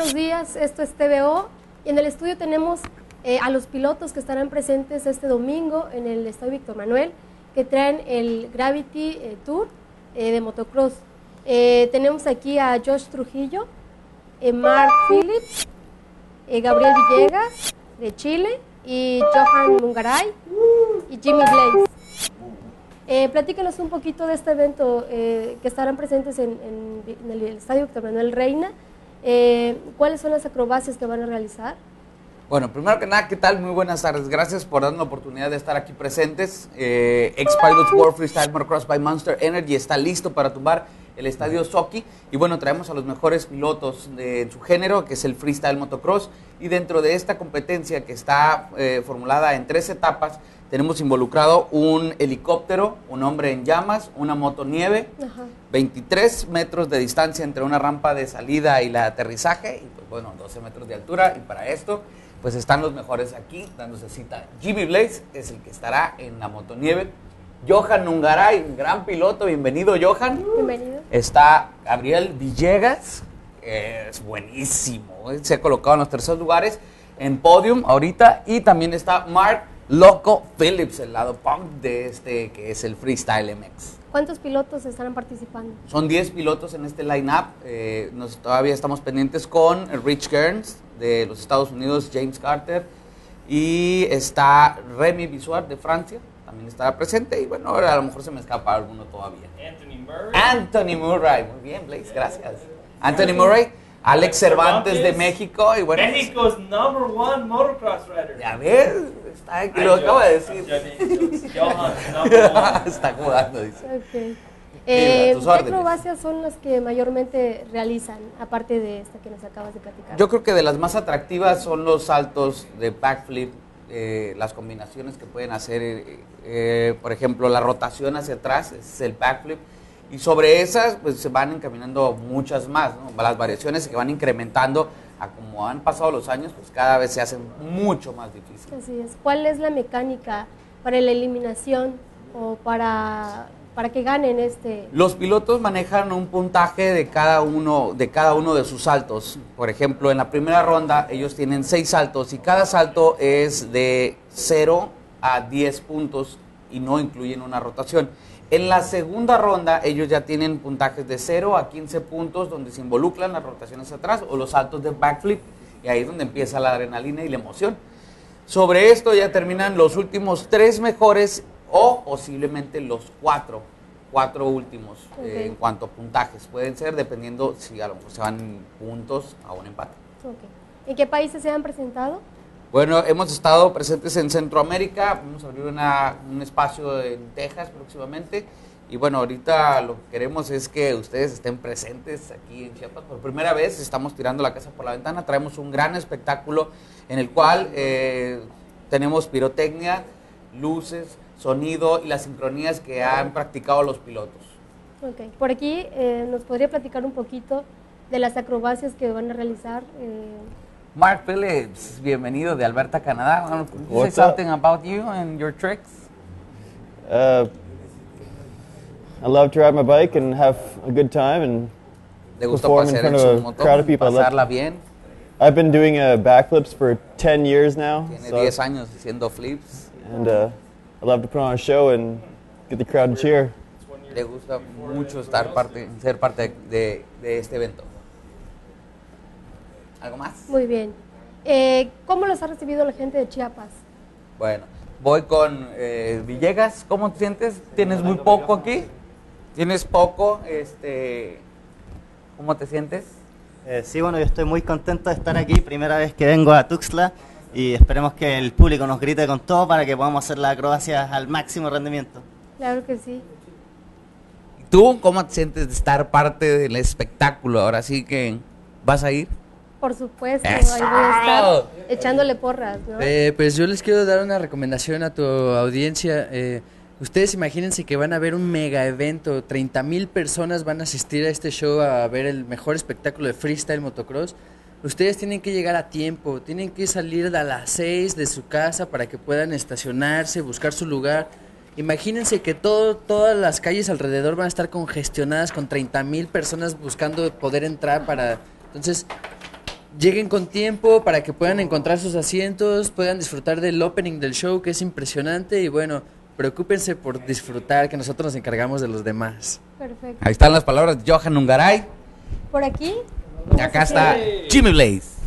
buenos días. Esto es TVO y en el estudio tenemos eh, a los pilotos que estarán presentes este domingo en el Estadio Víctor Manuel, que traen el Gravity eh, Tour eh, de motocross. tenemos aquí a Josh Trujillo, Mark Phillips, Gabriel Villegas de Chile y Johan Mungaray y Jimmy Blaze. Eh, platícanos un poquito de este evento que estarán presentes en, el Estadio Víctor Manuel Reina. ¿Cuáles son las acrobacias que van a realizar? Bueno, primero que nada, ¿qué tal? Muy buenas tardes. Gracias por darnos la oportunidad de estar aquí presentes. Eh, X-Pilots World Freestyle Motocross by Monster Energy está listo para tumbar el estadio Soki. Y bueno, traemos a los mejores pilotos de su género, que es el Freestyle Motocross. Y dentro de esta competencia que está eh, formulada en tres etapas, tenemos involucrado un helicóptero, un hombre en llamas, una motonieve, 23 metros de distancia entre una rampa de salida y la aterrizaje, y pues bueno, 12 metros de altura. Y para esto pues están los mejores aquí, dándose cita. Jimmy Blaze es el que estará en la motonieve. Johan Ungaray, gran piloto, bienvenido Johan. Bienvenido. Está Gabriel Villegas, es buenísimo, se ha colocado en los terceros lugares en podium ahorita. Y también está Mark Loco Phillips, el lado punk de este que es el Freestyle MX. ¿Cuántos pilotos estarán participando? Son 10 pilotos en este line-up. Eh, todavía estamos pendientes con Rich Kearns de los Estados Unidos, James Carter. Y está Remy Bisuar de Francia, también estará presente. Y bueno, a lo mejor se me escapa alguno todavía. Anthony Murray. Anthony Murray. Muy bien, Blaze, gracias. Anthony Murray. Alex Cervantes de México. Y bueno, México's number one motocross rider. Ya ves, está aquí, lo acabo de decir. está jugando, dice. Okay. Eh, ¿Qué acrobacias son las que mayormente realizan, aparte de esta que nos acabas de platicar? Yo creo que de las más atractivas son los saltos de backflip, eh, las combinaciones que pueden hacer, eh, eh, por ejemplo, la rotación hacia atrás, es el backflip y sobre esas, pues se van encaminando muchas más, ¿no? Las variaciones que van incrementando a como han pasado los años, pues cada vez se hacen mucho más difíciles. Así es. ¿Cuál es la mecánica para la eliminación o para, para que ganen este? Los pilotos manejan un puntaje de cada uno de cada uno de sus saltos. Por ejemplo, en la primera ronda ellos tienen seis saltos y cada salto es de 0 a 10 puntos y no incluyen una rotación. En la segunda ronda ellos ya tienen puntajes de 0 a 15 puntos donde se involucran las rotaciones atrás o los saltos de backflip y ahí es donde empieza la adrenalina y la emoción. Sobre esto ya terminan los últimos tres mejores o posiblemente los cuatro, cuatro últimos eh, en cuanto a puntajes. Pueden ser dependiendo si a lo mejor se van puntos a un empate. ¿En qué países se han presentado? Bueno, hemos estado presentes en Centroamérica, vamos a abrir un espacio en Texas próximamente. Y bueno, ahorita lo que queremos es que ustedes estén presentes aquí en Chiapas. Por primera vez estamos tirando la casa por la ventana, traemos un gran espectáculo en el cual eh, tenemos pirotecnia, luces, sonido y las sincronías que han practicado los pilotos. Ok, por aquí eh, nos podría platicar un poquito de las acrobacias que van a realizar. Eh, Mark Phillips, bienvenido de Alberta, Canadá. Can you say something about you and your tricks? Uh, I love to ride my bike and have a good time and Le gusta perform in front of a crowd of people. Pasarla bien. I've been doing uh, backflips for 10 years now. Tiene so 10 años haciendo flips. And uh, I love to put on a show and get the crowd to cheer. Le gusta mucho estar parte, ser parte de, de este evento. ¿Algo más? Muy bien. Eh, ¿Cómo los ha recibido la gente de Chiapas? Bueno, voy con eh, Villegas. ¿Cómo te sientes? ¿Tienes muy poco aquí? ¿Tienes poco? Este, ¿Cómo te sientes? Eh, sí, bueno, yo estoy muy contento de estar aquí. Primera vez que vengo a Tuxtla y esperemos que el público nos grite con todo para que podamos hacer la acrobacia al máximo rendimiento. Claro que sí. ¿Tú cómo te sientes de estar parte del espectáculo? Ahora sí que vas a ir. Por supuesto, ahí voy a estar echándole porras, ¿no? Eh, pues yo les quiero dar una recomendación a tu audiencia. Eh, ustedes imagínense que van a ver un mega evento, 30 mil personas van a asistir a este show a ver el mejor espectáculo de freestyle motocross. Ustedes tienen que llegar a tiempo, tienen que salir a las 6 de su casa para que puedan estacionarse, buscar su lugar. Imagínense que todo, todas las calles alrededor van a estar congestionadas con 30 mil personas buscando poder entrar para... Entonces, lleguen con tiempo para que puedan encontrar sus asientos, puedan disfrutar del opening del show que es impresionante y bueno, preocúpense por disfrutar que nosotros nos encargamos de los demás. Perfecto. Ahí están las palabras de Johan Ungaray. Por aquí. Y acá está Jimmy Blaze.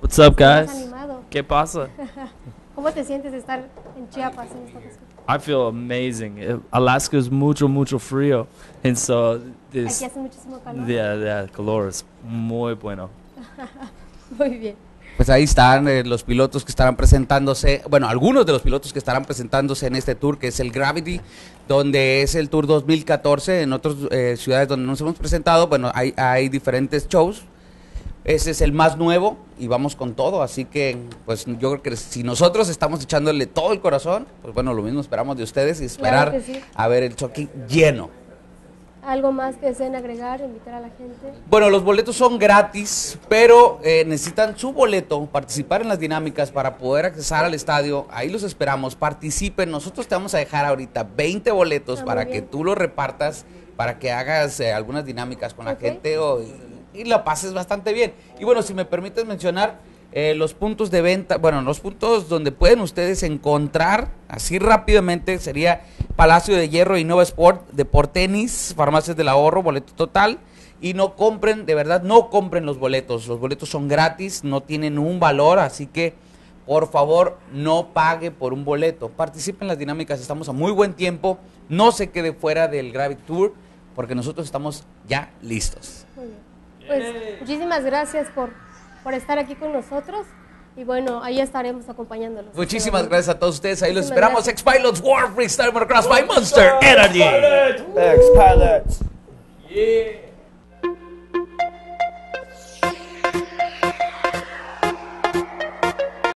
What's up, ¿Estás guys? ¿Qué pasa? ¿Cómo te sientes de estar en Chiapas en esta ocasión? I feel amazing. Alaska is mucho, mucho frío. And so this, Aquí hace muchísimo calor. yeah, yeah, calor es muy bueno. Muy bien. Pues ahí están eh, los pilotos que estarán presentándose, bueno, algunos de los pilotos que estarán presentándose en este tour, que es el Gravity, donde es el Tour 2014, en otras eh, ciudades donde nos hemos presentado, bueno, hay, hay diferentes shows. Ese es el más nuevo y vamos con todo, así que pues yo creo que si nosotros estamos echándole todo el corazón, pues bueno, lo mismo esperamos de ustedes y esperar Claro que sí. a ver el choque lleno. ¿Algo más que deseen agregar, invitar a la gente? Bueno, los boletos son gratis, pero eh, necesitan su boleto, participar en las dinámicas para poder accesar al estadio. Ahí los esperamos, participen. Nosotros te vamos a dejar ahorita 20 boletos Ah, para que tú los repartas, para que hagas eh, algunas dinámicas con la gente o- y, y la pases bastante bien. Y bueno, si me permites mencionar eh, los puntos de venta, bueno, los puntos donde pueden ustedes encontrar, así rápidamente, sería Palacio de Hierro y Nova Sport, Deportenis, Farmacias del Ahorro, boleto total. Y no compren, de verdad, no compren los boletos. Los boletos son gratis, no tienen un valor, así que por favor no pague por un boleto. Participen en las dinámicas, estamos a muy buen tiempo. No se quede fuera del Gravity Tour, porque nosotros estamos ya listos. Muy bien. Pues muchísimas gracias por, por estar aquí con nosotros. Y bueno, ahí estaremos acompañándolos. Muchísimas gracias a todos ustedes. Ahí los esperamos. X-Pilots War Freestyle Motocross by Monster Energy. Thanks, pilots. Yeah.